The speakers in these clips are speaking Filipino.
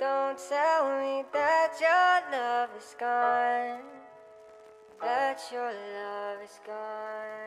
Don't tell me that your love is gone. That your love is gone.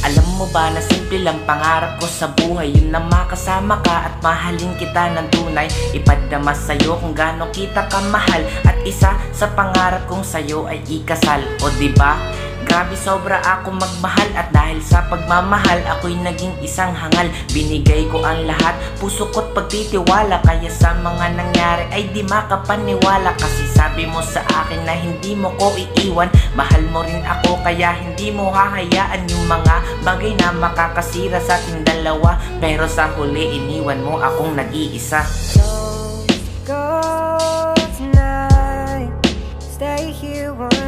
Alam mo ba na simple lang pangarap ko sa buhay? Yun na makasama ka at mahalin kita ng tunay. Ipadama sa'yo kung gaano kita kamahal. At isa sa pangarap kong sa'yo ay ikasal. O ba? Grabe sobra ako magmahal. At dahil sa pagmamahal ako'y naging isang hangal. Binigay ko ang lahat, puso ko't pagtitiwala. Kaya sa mga nangyari ay di makapaniwala. Kasi sabi mo sa akin na hindi mo ko iiwan. Mahal mo rin ako kaya hindi mo hahayaan Yung mga bagay na makakasira sa ating dalawa. Pero sa huli iniwan mo akong nag-iisa. Don't go tonight. Stay here one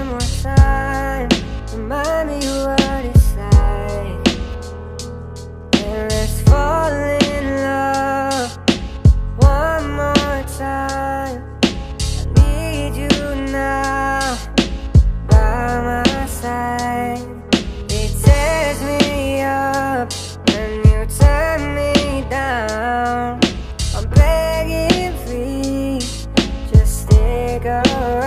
girl